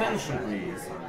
Attention, please.